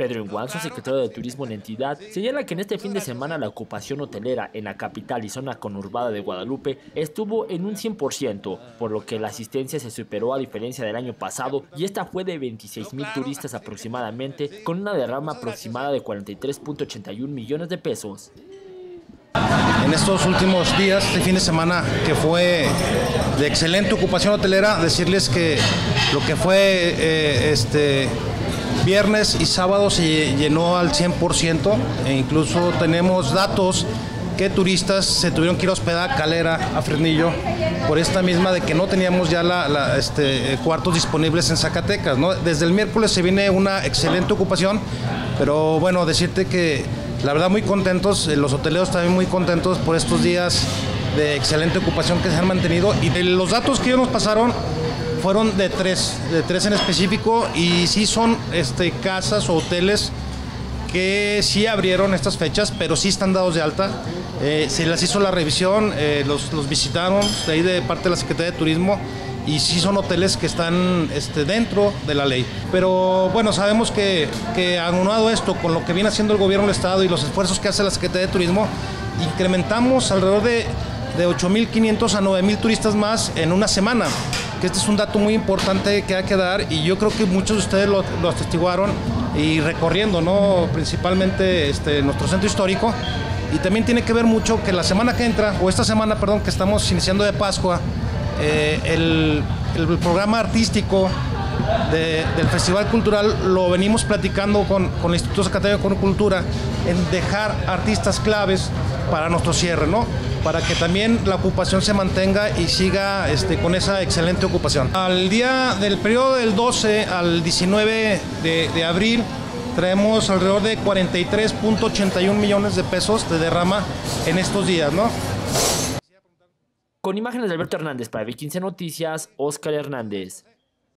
Pedro Enguanzo, secretario de Turismo en la entidad, señala que en este fin de semana la ocupación hotelera en la capital y zona conurbada de Guadalupe estuvo en un 100%, por lo que la asistencia se superó a diferencia del año pasado y esta fue de 26 mil turistas aproximadamente, con una derrama aproximada de 43.81 millones de pesos. En estos últimos días, este fin de semana que fue de excelente ocupación hotelera, decirles que lo que fue eh, este viernes y sábado se llenó al 100% e incluso tenemos datos que turistas se tuvieron que ir a hospedar a Calera, a Fresnillo, por esta misma de que no teníamos ya la, este, cuartos disponibles en Zacatecas. ¿no? Desde el miércoles se viene una excelente ocupación, pero bueno, decirte que la verdad muy contentos, eh, los hoteleros también muy contentos por estos días de excelente ocupación que se han mantenido y de los datos que ellos nos pasaron fueron de tres, de tres en específico y sí son este, casas o hoteles que sí abrieron estas fechas, pero sí están dados de alta. Eh, se les hizo la revisión, eh, los, los, visitaron de ahí de parte de la Secretaría de Turismo y sí son hoteles que están este, dentro de la ley. Pero bueno, sabemos que, que aunado esto con lo que viene haciendo el gobierno del Estado y los esfuerzos que hace la Secretaría de Turismo, incrementamos alrededor de, de 8.500 a 9.000 turistas más en una semana que este es un dato muy importante que hay que dar y yo creo que muchos de ustedes lo, lo atestiguaron y recorriendo, ¿no? principalmente este, nuestro centro histórico. Y también tiene que ver mucho que la semana que entra, o esta semana, perdón, que estamos iniciando de Pascua, eh, el, el, programa artístico de, del Festival Cultural lo venimos platicando con, con el Instituto Zacatecano de Cultura en dejar artistas claves para nuestro cierre, ¿no? Para que también la ocupación se mantenga y siga este, con esa excelente ocupación. Al día del periodo del 12 al 19 de, de abril traemos alrededor de 43.81 millones de pesos de derrama en estos días, ¿no? Con imágenes de Alberto Hernández para B15 Noticias, Oscar Hernández.